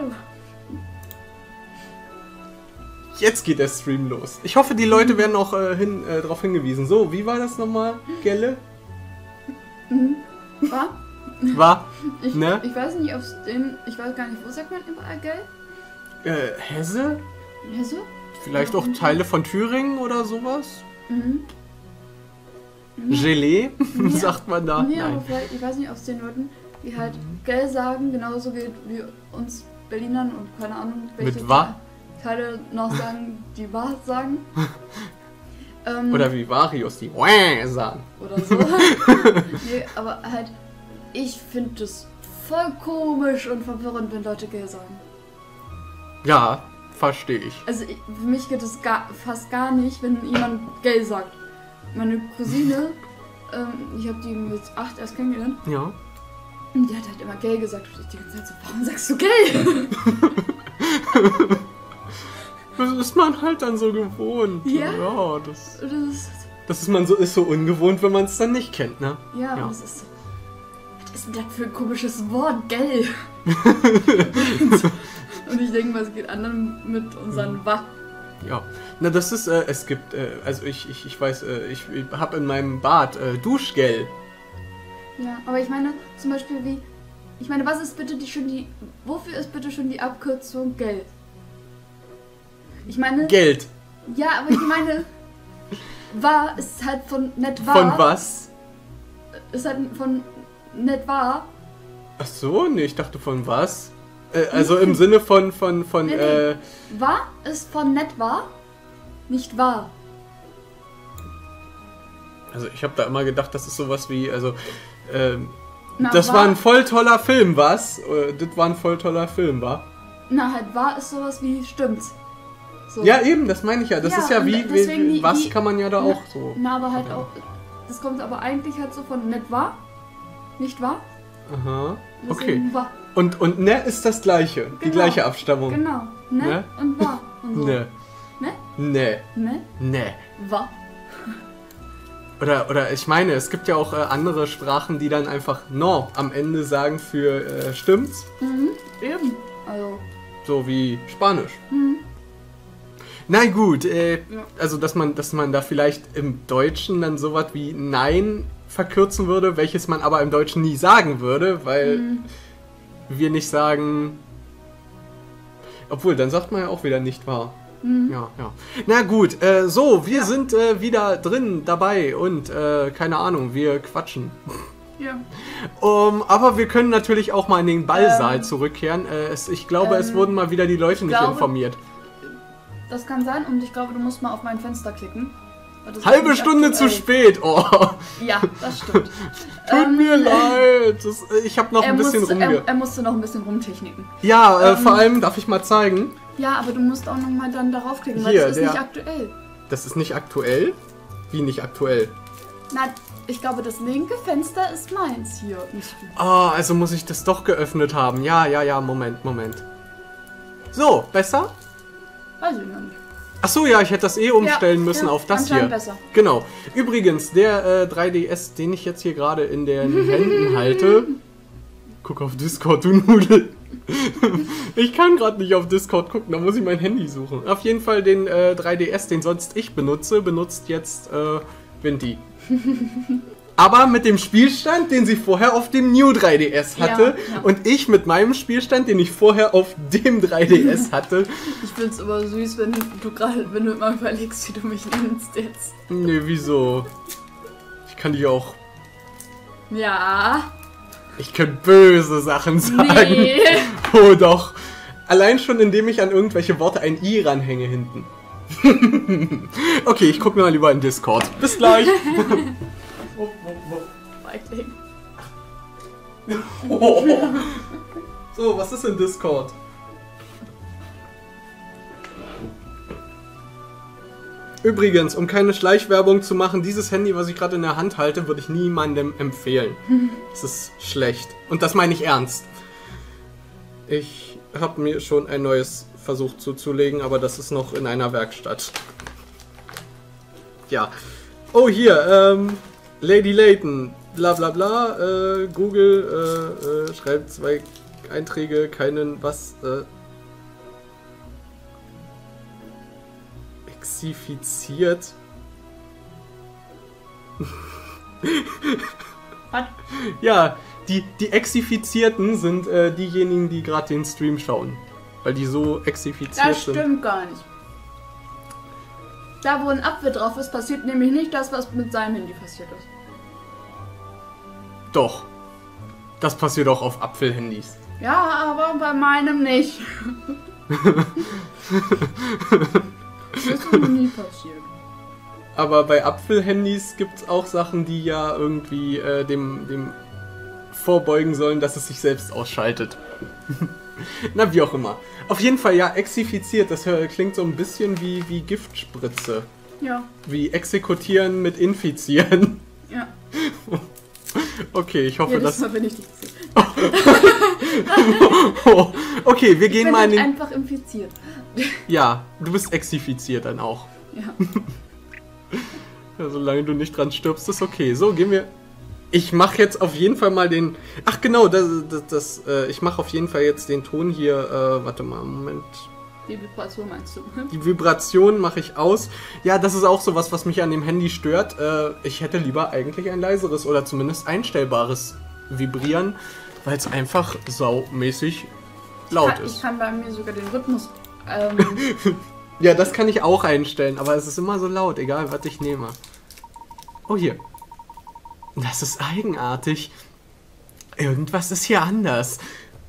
du. Jetzt geht der Stream los. Ich hoffe, die Leute werden auch äh, hin, äh, darauf hingewiesen. So, wie war das nochmal, Gelle? War? War? Ich, Ne? ich weiß nicht, ob es den. Ich weiß gar nicht, wo sagt man überall Geld? Äh, Hesse? Hesse? Vielleicht auch Teile von Thüringen oder sowas? Mhm. Gelee? Ja. Sagt man da? nee, aber Nein. vielleicht, ich weiß nicht, ob es den Leuten, die halt Geld sagen, genauso geht wie uns Berlinern und keine Ahnung, Mit wa? Teile noch sagen, die Wahrheit sagen. ähm, Oder wie Varius, die Wäh sagen. oder so. nee, aber halt, ich finde das voll komisch und verwirrend, wenn Leute Geld sagen. Ja, verstehe ich. Also ich, für mich geht es gar, fast gar nicht, wenn jemand Gay sagt. Meine Cousine, ähm, ich habe die mit acht erst kennengelernt, Ja. Und die hat halt immer Gay gesagt. Und ich die ganze Zeit so, warum sagst du Gay? Das ist man halt dann so gewohnt. Ja. Ja, das, das ist, das ist man so, ist so ungewohnt, wenn man es dann nicht kennt, ne? ja, Ja. das ist so, was ist denn das für ein komisches Wort, Gay? und ich denke mal, es geht anderen mit unseren Wa. Ja. Na, das ist, äh, es gibt, äh, also ich, ich, ich weiß, äh, ich, ich habe in meinem Bad äh, Duschgel. Ja, aber ich meine, zum Beispiel wie, ich meine, was ist bitte die schon die, wofür ist bitte schon die Abkürzung Geld? Ich meine, Geld. Ja, aber ich meine, wahr ist halt von nett wahr. Von was? Ist halt von nett wahr. Ach so, nee, ich dachte von was? Äh, also im Sinne von, von, von, Nee, nee. äh, Wahr ist von nett wahr, nicht wahr. Also ich habe da immer gedacht, das ist sowas wie, also, ähm, Na, das wahr, war ein voll toller Film, was? Äh, Das war ein voll toller Film, war? Na, halt wahr ist sowas wie stimmt's. So. Ja, eben, das meine ich ja. Das Ja, ist ja wie, wie die- was die- kann man ja da Na, auch so. Na, aber halt auch, das kommt aber eigentlich halt so von nett wahr, nicht wahr. Aha. Okay. Deswegen wahr. Und, und ne ist das gleiche, die Genau. gleiche Abstammung. Genau, ne, Ne? und wahr. Und so. Ne. Ne? Ne. Ne, Ne. wahr. Oder, oder ich meine, es gibt ja auch äh, andere Sprachen, die dann einfach no am Ende sagen für äh, stimmt's. Mhm, eben. Also, So wie Spanisch. mhm. Na gut, äh, Ja. also dass man, dass man da vielleicht im Deutschen dann sowas wie Nein verkürzen würde, welches man aber im Deutschen nie sagen würde, weil Mhm. wir nicht sagen. Obwohl, dann sagt man ja auch wieder nicht wahr. Mhm. Ja, ja. Na gut, äh, so, wir sind äh, wieder drin dabei und äh, keine Ahnung, wir quatschen. Ja. Um, aber wir können natürlich auch mal in den Ballsaal Ähm, zurückkehren. Äh, es, ich glaube, es ähm, wurden mal wieder die Leute nicht glaube- informiert. Das kann sein und ich glaube, du musst mal auf mein Fenster klicken. Halbe Stunde zu aktuell. spät. Oh, Ja, das stimmt. tut Ähm, mir leid. Das, ich habe noch ein bisschen musste, rumge... er, er musste noch ein bisschen rumtechniken. ja, äh, ähm, vor allem darf ich mal zeigen. Ja, aber du musst auch nochmal dann darauf klicken, weil Hier, das ist der- nicht aktuell. Das ist nicht aktuell. Wie nicht aktuell? Na, ich glaube, das linke Fenster ist meins hier. Ah, also muss ich das doch geöffnet haben. Ja, ja, ja, Moment, Moment. So, besser? weiß ich noch nicht. Ach so, ja, ich hätte das eh umstellen Ja, müssen ja, auf das hier. besser. Genau. Übrigens, der äh, 3DS, den ich jetzt hier gerade in den Händen halte. Guck auf Discord, du Nudel. Ich kann gerade nicht auf Discord gucken, da muss ich mein Handy suchen. Auf jeden Fall den äh, 3DS, den sonst ich benutze, benutzt jetzt äh, Vinti. Aber mit dem Spielstand, den sie vorher auf dem New 3DS hatte. Ja, ja. Und ich mit meinem Spielstand, den ich vorher auf dem 3DS hatte. Ich find's aber süß, wenn du gerade, wenn du immer überlegst, wie du mich nennst jetzt. Nee, wieso? Ich kann dich auch. Ja. Ich kann böse Sachen sagen. Nee. Oh doch. Allein schon, indem ich an irgendwelche Worte ein I ranhänge hinten. okay, ich gucke mal lieber in Discord. Bis gleich. Feigling. so, was ist in Discord? Übrigens, um keine Schleichwerbung zu machen, dieses Handy, was ich gerade in der Hand halte, würde ich niemandem empfehlen. Es ist schlecht. Und das meine ich ernst. Ich habe mir schon ein neues versucht zuzulegen, aber das ist noch in einer Werkstatt. Ja. Oh, hier, ähm, Lady Layton, bla bla bla, äh, Google äh, äh, schreibt zwei Einträge, keinen was. Äh, exifiziert. Was? Ja, die, die Exifizierten sind äh, diejenigen, die gerade den Stream schauen. Weil die so exifiziert Das sind. stimmt gar nicht. Da, wo ein Apfel drauf ist, passiert nämlich nicht das, was mit seinem Handy passiert ist. Doch. Das passiert auch auf Apfelhandys. Ja, aber bei meinem nicht. das noch nie passiert. Aber bei Apfelhandys gibt es auch Sachen, die ja irgendwie äh, dem, dem vorbeugen sollen, dass es sich selbst ausschaltet. Na, wie auch immer. Auf jeden Fall, ja, exifiziert. Das klingt so ein bisschen wie, wie Giftspritze. Ja, Wie exekutieren mit infizieren. ja. Okay, ich hoffe, dass. Mal bin ich nicht Oh, okay, wir Ich gehen mal in halt den. einfach infiziert. Ja, du bist exifiziert dann auch. Ja. Ja, solange du nicht dran stirbst, ist okay. So, gehen wir. Ich mache jetzt auf jeden Fall mal den. Ach genau, das, das, das äh, ich mache auf jeden Fall jetzt den Ton hier. Äh, warte mal, Moment. Die Vibration meinst du? Die Vibration mache ich aus. Ja, das ist auch sowas, was mich an dem Handy stört. Äh, ich hätte lieber eigentlich ein leiseres oder zumindest einstellbares Vibrieren, weil es einfach saumäßig laut Ich ist. kann bei mir sogar den Rhythmus. Ähm, Ja, das kann ich auch einstellen, aber es ist immer so laut, egal was ich nehme. Oh, hier. Das ist eigenartig. Irgendwas ist hier anders.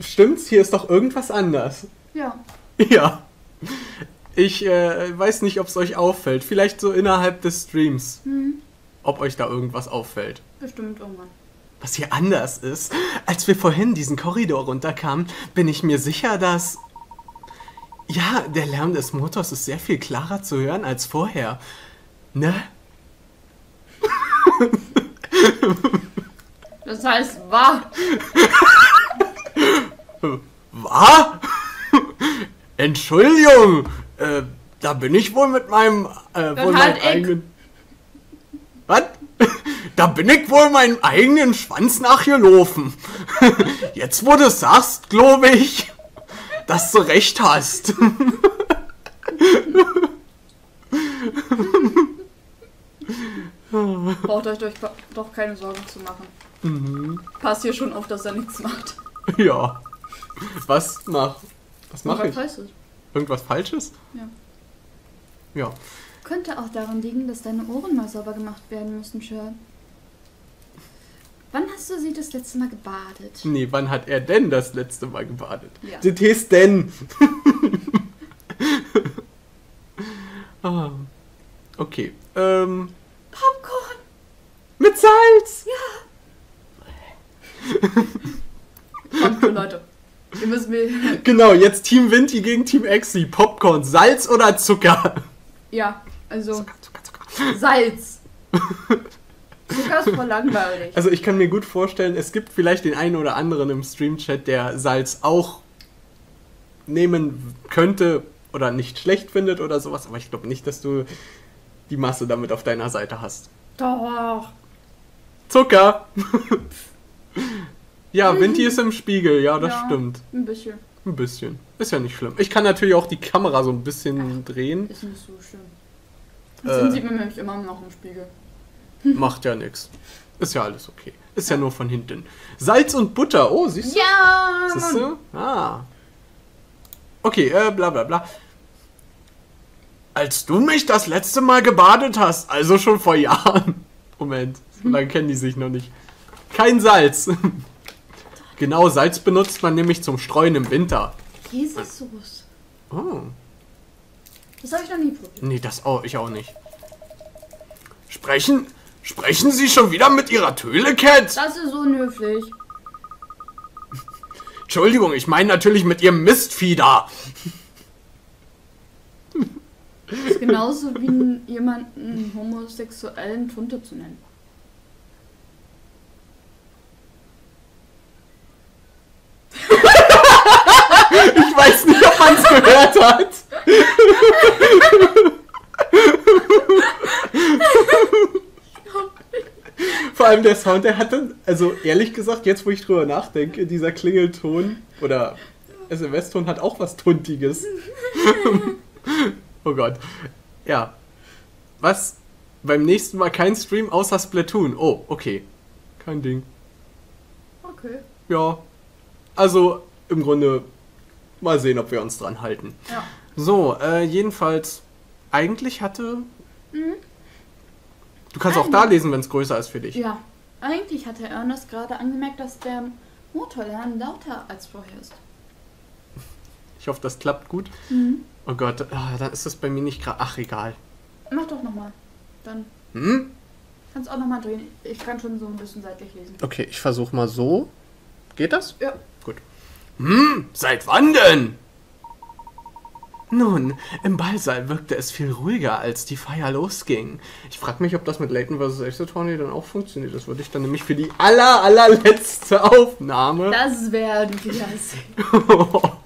Stimmt's? Hier ist doch irgendwas anders. ja. Ja. Ich äh, weiß nicht, ob es euch auffällt. Vielleicht so innerhalb des Streams. Hm, Ob euch da irgendwas auffällt. bestimmt irgendwann. Was hier anders ist, als wir vorhin diesen Korridor runterkamen, bin ich mir sicher, dass... Ja, der Lärm des Motors ist sehr viel klarer zu hören als vorher. Ne? Das heißt, war. Was? Entschuldigung, äh, da bin ich wohl mit meinem, äh, wohl halt meinem eigenen... Was? Da bin ich wohl meinem eigenen Schwanz nachgelaufen. Jetzt, wo du es sagst, glaube ich, dass du recht hast. Braucht euch doch, doch keine Sorgen zu machen. Mhm. Passt hier schon auf, dass er nichts macht. Ja. Was mach? Was mache Was ich? heißt es? Irgendwas Falsches? Ja. Ja. Könnte auch daran liegen, dass deine Ohren mal sauber gemacht werden müssen, Shirt. Wann hast du sie das letzte Mal gebadet? Nee, wann hat er denn das letzte Mal gebadet? Ja. Das heißt denn. ah. Okay. Ähm, Popcorn! mit Salz! Kommt schon, Leute. Ihr müsst mir. Genau, jetzt Team Vinti gegen Team Exi. Popcorn, Salz oder Zucker? Ja, also Zucker, Zucker, Zucker. Salz. Ist voll langweilig. Also ich kann mir gut vorstellen, es gibt vielleicht den einen oder anderen im Stream-Chat, der Salz auch nehmen könnte oder nicht schlecht findet oder sowas, aber ich glaube nicht, dass du die Masse damit auf deiner Seite hast. Doch. Zucker! ja, Vinti ist im Spiegel, ja, das Ja. stimmt. Ein bisschen. Ein bisschen. Ist ja nicht schlimm. Ich kann natürlich auch die Kamera so ein bisschen drehen. Ist nicht so schön. Äh. Sieht man nämlich immer noch im Spiegel. Macht ja nichts. Ist ja alles okay. Ist ja nur von hinten. Salz und Butter. Oh, siehst du? Ja! Siehst du? Ah. Okay, äh, bla bla bla. Als du mich das letzte Mal gebadet hast, also schon vor Jahren. Moment, so lange kennen die sich noch nicht. Kein Salz. genau, Salz benutzt man nämlich zum Streuen im Winter. Käsesoße. Oh. Das habe ich noch nie probiert. Nee, das auch, ich auch nicht. Sprechen? Sprechen Sie schon wieder mit Ihrer Töle, Cat? Das ist unhöflich. Entschuldigung, ich meine natürlich mit Ihrem Mistfieder. Das ist genauso wie jemanden homosexuellen Tunte zu nennen. Ich weiß nicht, ob man es gehört hat. Vor allem der Sound, der hatte, also ehrlich gesagt, jetzt wo ich drüber nachdenke, dieser Klingelton oder SMS-Ton hat auch was Tuntiges. oh Gott. Ja. Was? Beim nächsten Mal kein Stream außer Splatoon. Oh, okay. Kein Ding. Okay. Ja. Also, im Grunde, mal sehen, ob wir uns dran halten. Ja. So, äh, jedenfalls, eigentlich hatte. Mhm. Du kannst auch da lesen, wenn es größer ist für dich. Ja. Eigentlich hat Herr Ernest gerade angemerkt, dass der Motorlärm lauter als vorher ist. Ich hoffe, das klappt gut. Mhm. Oh Gott, ah, dann ist das bei mir nicht gerade. Ach, egal. Mach doch nochmal. Dann Hm? kannst du auch nochmal drehen. Ich kann schon so ein bisschen seitlich lesen. Okay, ich versuche mal so. Geht das? Ja. Gut. Hm, seit wann denn? Nun, im Ballsaal wirkte es viel ruhiger, als die Feier losging. Ich frage mich, ob das mit Leighton vs. Ace Attorney dann auch funktioniert. Das würde ich dann nämlich für die aller, allerletzte Aufnahme. Das wäre klasse.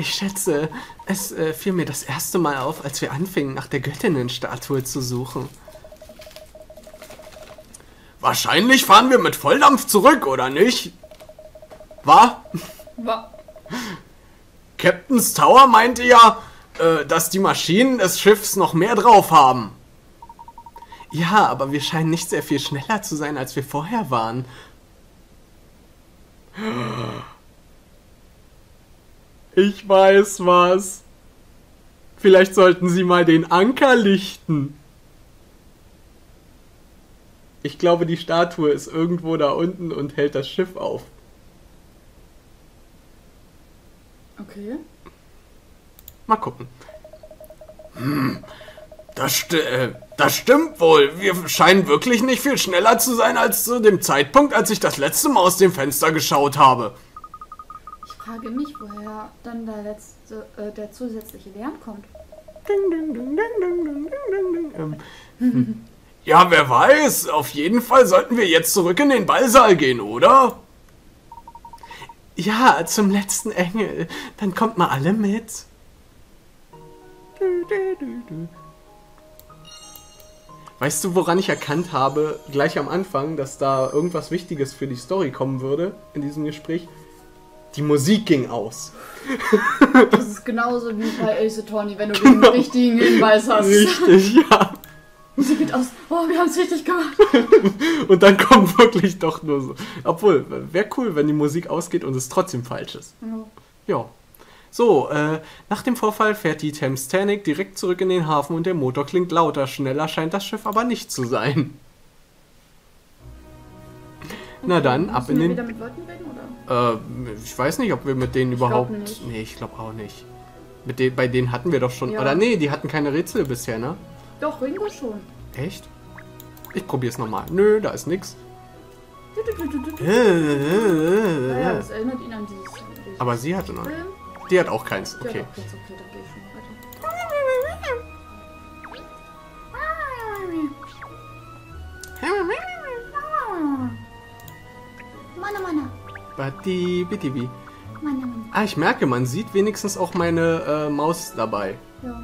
Ich schätze, es äh, fiel mir das erste Mal auf, als wir anfingen, nach der Göttinnenstatue zu suchen. Wahrscheinlich fahren wir mit Volldampf zurück, oder nicht? War? Wa- Captain's Tower meinte ja, äh, dass die Maschinen des Schiffs noch mehr drauf haben. Ja, aber wir scheinen nicht sehr viel schneller zu sein, als wir vorher waren. Ich weiß was. Vielleicht sollten Sie mal den Anker lichten. Ich glaube, die Statue ist irgendwo da unten und hält das Schiff auf. Okay. Mal gucken. Hm, das, sti äh, das stimmt wohl. Wir scheinen wirklich nicht viel schneller zu sein als zu dem Zeitpunkt, als ich das letzte Mal aus dem Fenster geschaut habe. Ich frage mich, woher dann der letzte, äh, der zusätzliche Lärm kommt. Ding, ding, ding, ding, ding, ding, ding, ding. Ja, wer weiß. Auf jeden Fall sollten wir jetzt zurück in den Ballsaal gehen, oder? Ja, zum letzten Engel. Dann kommt mal alle mit. Weißt du, woran ich erkannt habe, gleich am Anfang, dass da irgendwas Wichtiges für die Story kommen würde in diesem Gespräch? Die Musik ging aus. Das ist genauso wie bei Ace Attorney, wenn du den richtigen Hinweis hast. Richtig, ja. Musik geht aus. Oh, wir haben es richtig gemacht. Und dann kommt wirklich doch nur so. Obwohl, wäre cool, wenn die Musik ausgeht und es trotzdem falsch ist. Ja. So, äh, nach dem Vorfall fährt die Thames Titanic direkt zurück in den Hafen und der Motor klingt lauter. Schneller scheint das Schiff aber nicht zu sein. Na dann, ab in wir den. wieder mit Leuten reden, oder? Äh, ich weiß nicht, ob wir mit denen Ich glaub überhaupt. nicht. Nee, ich glaube auch nicht. Mit den, bei denen hatten wir doch schon. Ja. Oder nee, die hatten keine Rätsel bisher, ne? Doch, Ringo schon. Echt? Ich probier's nochmal. Nö, da ist nix. Du, du, du, du, du. Aber Naja, das erinnert ihn an dieses. dieses sie hatte noch. Film. Die hat auch keins. Okay. doch, jetzt okay, dann gehe ich schon weiter. Mana, mana. Bati, bitti, bi. Mana, mana. Ah, ich merke, man sieht wenigstens auch meine äh, Maus dabei. Ja.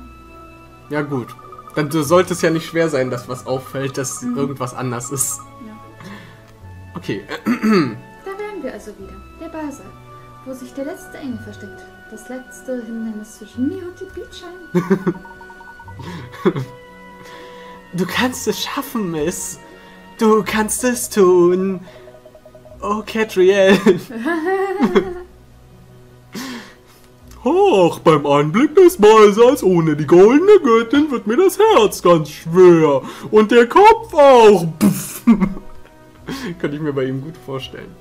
Ja, gut. Dann sollte es ja nicht schwer sein, dass was auffällt, dass irgendwas anders ist. ja. Okay. Da wären wir also wieder. Der Basel, wo sich der letzte Engel versteckt. Das letzte Hindernis zwischen mir und die Beachschein. Du kannst es schaffen, Miss. Du kannst es tun. Oh, Catriel. Ach, beim Anblick des Ballsaals ohne die goldene Göttin wird mir das Herz ganz schwer. Und der Kopf auch. Pff. Könnte ich mir bei ihm gut vorstellen.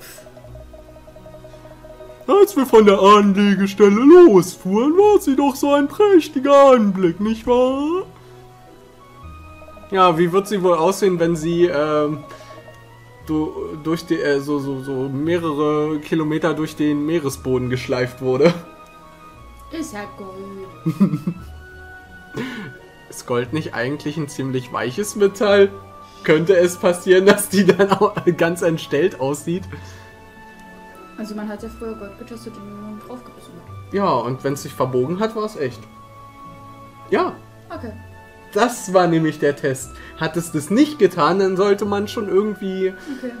Als wir von der Anlegestelle losfuhren, war sie doch so ein prächtiger Anblick, nicht wahr? Ja, wie wird sie wohl aussehen, wenn sie ähm, du, durch die, äh, so, so, so mehrere Kilometer durch den Meeresboden geschleift wurde? Ist ja Gold. Ist Gold nicht eigentlich ein ziemlich weiches Metall? Könnte es passieren, dass die dann auch ganz entstellt aussieht? Also man hat ja früher Gold getestet und nur draufgebissen hat. Ja, und wenn es sich verbogen hat, war es echt. Ja, Okay. das war nämlich der Test. Hat es das nicht getan, dann sollte man schon irgendwie. Okay.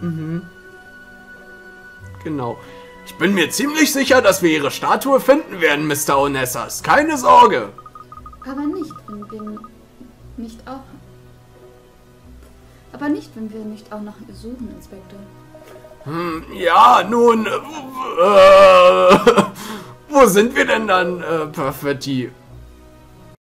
Mhm. Genau. Ich bin mir ziemlich sicher, dass wir ihre Statue finden werden, Mr. Onessas. Keine Sorge. Aber nicht, wenn wir nicht auch. Aber nicht, wenn wir nicht auch nach ihr suchen, Inspektor. Hm, ja, nun. Äh, wo sind wir denn dann, äh, Perfetti?